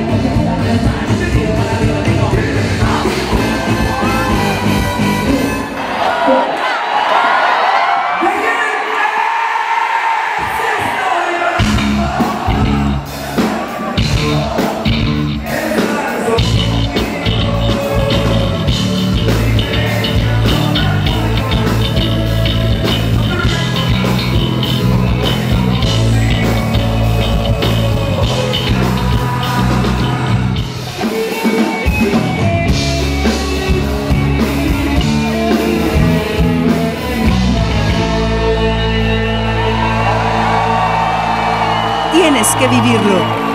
Quero cantar minha paz que vivirlo.